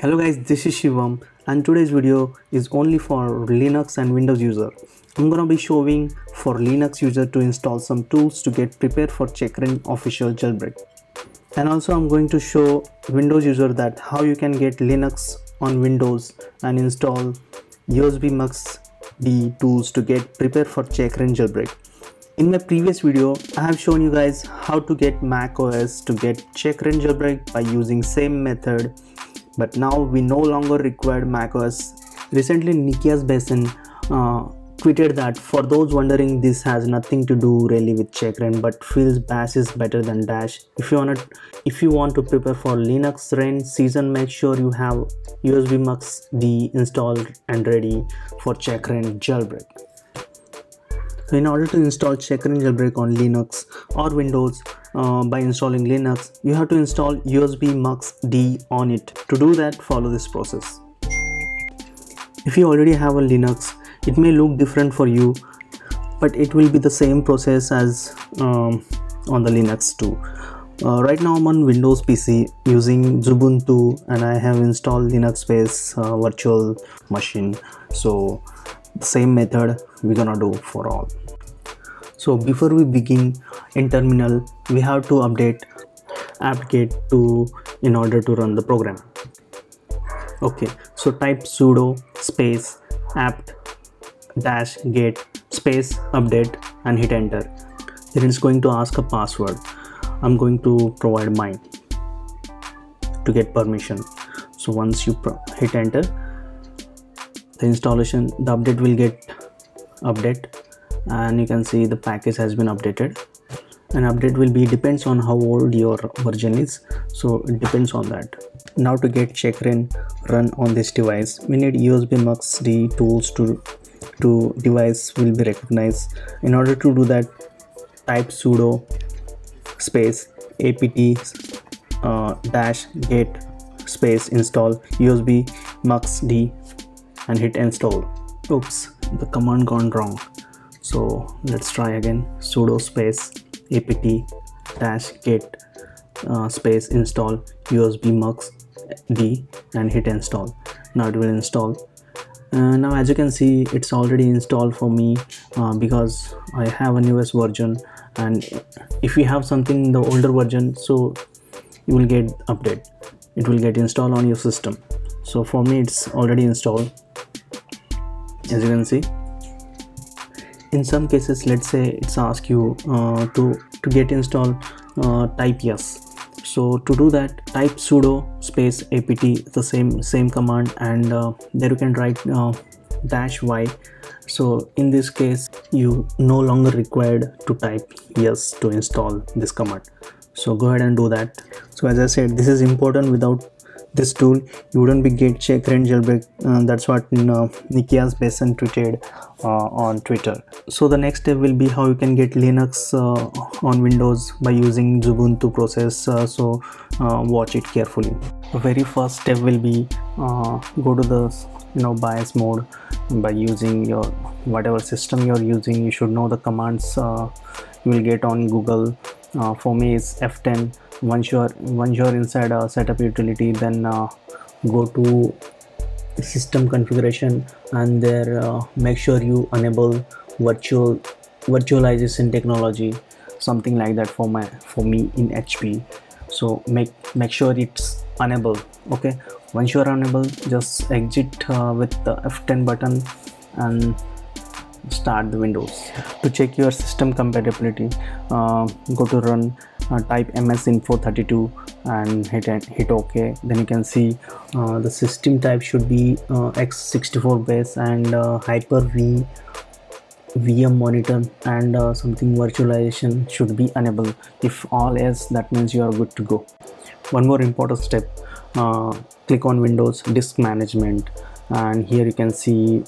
Hello guys, this is Shivam and today's video is only for Linux and Windows user. I'm gonna be showing for Linux user to install some tools to get prepared for Checkra1n official jailbreak. And also I'm going to show Windows user that how you can get Linux on Windows and install USB Mux D tools to get prepared for Checkra1n jailbreak. In my previous video, I have shown you guys how to get Mac OS to get Checkra1n jailbreak by using same method but now we no longer require macOS. Recently, Nikias Bassen uh, tweeted that for those wondering, this has nothing to do really with Checkra1n, but feels Bash is better than Dash. If you want to, if you want to prepare for Linux REN season, make sure you have USB Mux D installed and ready for Checkra1n jailbreak. In order to install Checkra1n jailbreak on Linux or Windows, uh, by installing Linux, you have to install USB Mux D on it. To do that, follow this process. If you already have a Linux, it may look different for you, but it will be the same process as um, on the Linux too. Uh, right now I'm on Windows PC using Xubuntu and I have installed Linux based uh, virtual machine. So same method we're gonna do for all. So before we begin in terminal we have to update apt-get to in order to run the program. Okay so type sudo space apt dash get space update and hit enter. Then it's going to ask a password. I'm going to provide mine to get permission. So once you hit enter the installation the update will get update and you can see the package has been updated. An update will be depends on how old your version is so it depends on that. Now to get Checkra1n run on this device we need usb mux d tools to to device will be recognized. In order to do that type sudo space apt uh, dash get space install usb mux d and hit install. Oops the command gone wrong. So let's try again. Sudo space apt dash get uh, space install usb mux d and hit install. Now it will install. Uh, now as you can see it's already installed for me uh, because I have a newest version. And if you have something the older version so you will get update. It will get installed on your system so for me it's already installed as you can see. In some cases let's say it's ask you uh, to to get installed uh, type yes. So to do that type sudo space apt the same same command and uh, there you can write uh, dash y. So in this case you no longer required to type yes to install this command. So go ahead and do that. So as i said this is important without this tool you wouldn't be get Checkra1n jailbreak uh, that's what uh, Nikias Bassen tweeted uh, on Twitter. So the next step will be how you can get Linux uh, on Windows by using Xubuntu process uh, so uh, watch it carefully. The very first step will be go to the you know BIOS mode by using your whatever system you're using. You should know the commands you will get on Google for me it's F10 once you're once you're inside a setup utility then uh, go to system configuration and there uh, make sure you enable virtual virtualization technology something like that for my for me in hp so make make sure it's enabled okay? Once you're enabled just exit uh, with the f10 button and start the windows. To check your system compatibility uh, go to run uh, type ms info 32 and hit hit ok. Then you can see uh, the system type should be uh, x64 base and uh, hyper v vm monitor and uh, something virtualization should be enabled. If all else that means you are good to go. One more important step click on windows disk management. And here you can see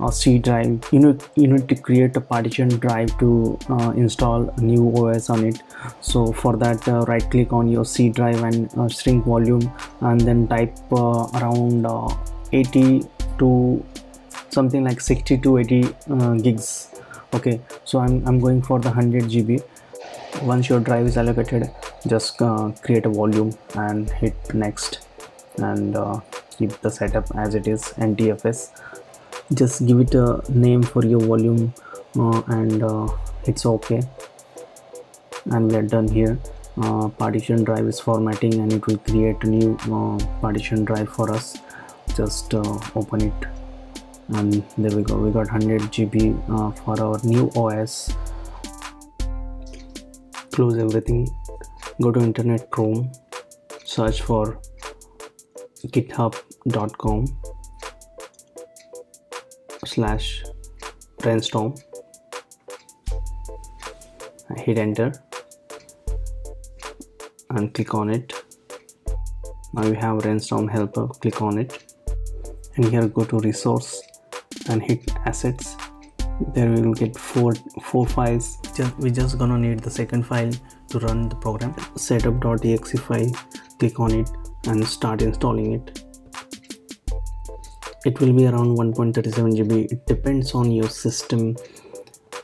uh, C drive you know you need to create a partition drive to uh, install new OS on it. So for that uh, right click on your C drive and uh, shrink volume and then type uh, around uh, 80 to something like 60 to 80 gigs. Okay so I'm, I'm going for the 100 GB once your drive is allocated just create a volume and hit next and keep the setup as it is ntfs just give it a name for your volume uh, and uh, it's okay. And we are done here. Uh, partition drive is formatting and it will create a new uh, partition drive for us. Just uh, open it. And there we go. We got 100 GB uh, for our new OS close everything. Go to internet chrome. Search for github.com slash ra1nstorm. Hit enter and click on it. Now we have ra1nstorm helper click on it. And here go to resource and hit assets. There we will get four four files. Just, we just gonna need the second file to run the program. Setup.exe file click on it and start installing it it will be around 1.37 GB it depends on your system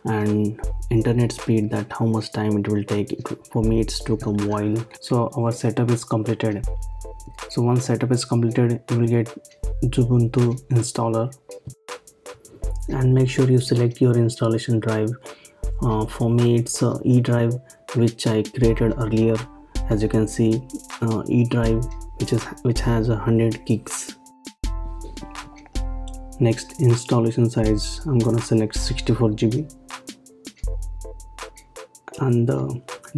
and internet speed that how much time it will take. It, for me it's took a while so our setup is completed. So once setup is completed you will get Ubuntu installer. And make sure you select your installation drive. Uh, for me it's uh, E drive which I created earlier. As you can see uh, E drive which is which has a hundred gigs next installation size I'm gonna select 64 GB and the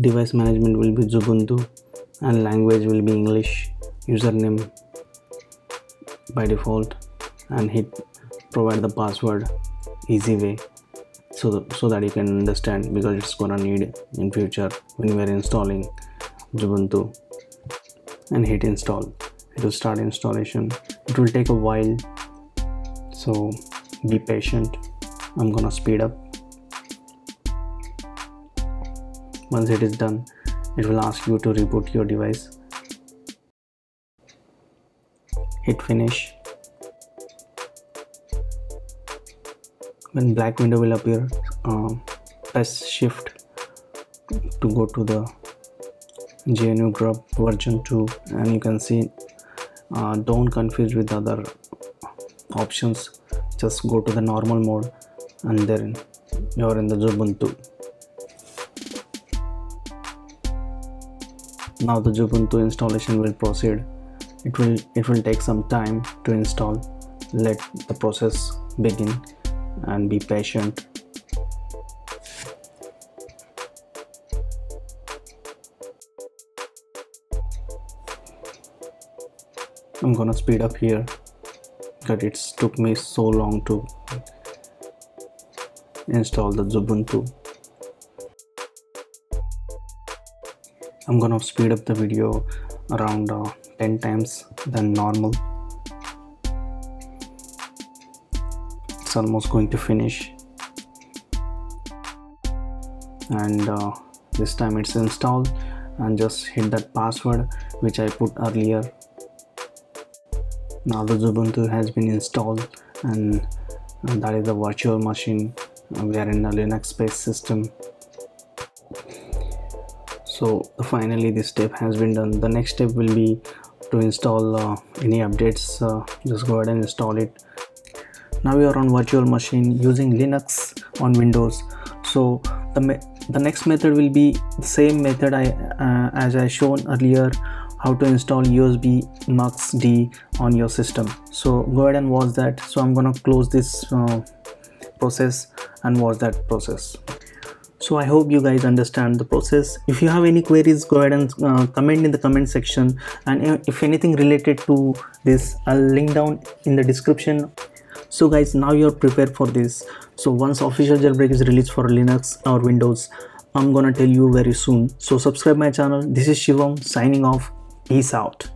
device management will be Xubuntu and language will be English username by default and hit provide the password easy way so so that you can understand because it's gonna need in future when we are installing Xubuntu and hit install. It will start installation. It will take a while so be patient. I'm gonna speed up. Once it is done it will ask you to reboot your device. Hit finish. When black window will appear uh, press shift to go to the GNU grub version 2 and you can see uh, don't confuse with other options just go to the normal mode and then you're in the Xubuntu now the Xubuntu installation will proceed. It will it will take some time to install. Let the process begin and be patient. I'm gonna speed up here because it took me so long to install the Xubuntu I'm gonna speed up the video around uh, 10 times than normal. It's almost going to finish. And uh, this time it's installed. And just hit that password which I put earlier now the Ubuntu has been installed and, and that is the virtual machine we are in a Linux based system. So finally this step has been done. The next step will be to install uh, any updates uh, just go ahead and install it. Now we are on virtual machine using linux on windows. So the the next method will be the same method i uh, as i shown earlier how to install usb mux d on your system. So go ahead and watch that. So i'm gonna close this uh, process and watch that process. So i hope you guys understand the process. If you have any queries go ahead and uh, comment in the comment section. And if anything related to this i'll link down in the description. So guys now you're prepared for this. So once official jailbreak is released for linux or windows i'm gonna tell you very soon. So subscribe my channel. This is shivam signing off peace out